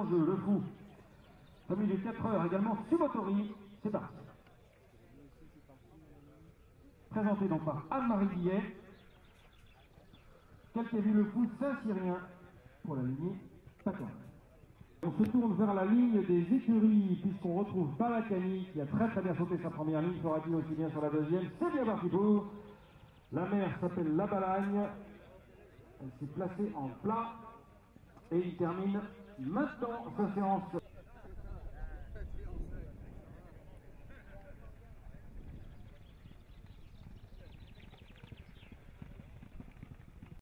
en jeu, le fou. Famille des 4 heures également, Sumotori. C'est parti. Présenté donc par Anne-Marie Guillet. Quel qui a vu le fou Saint-Cyrien pour la ligne Pacan. On se tourne vers la ligne des écuries, puisqu'on retrouve Balakani, qui a très très bien sauté sa première ligne, fera-t-il aussi bien sur la deuxième C'est bien parti. La mère s'appelle La Balagne. Elle s'est placée en plat. Et il termine maintenant séance.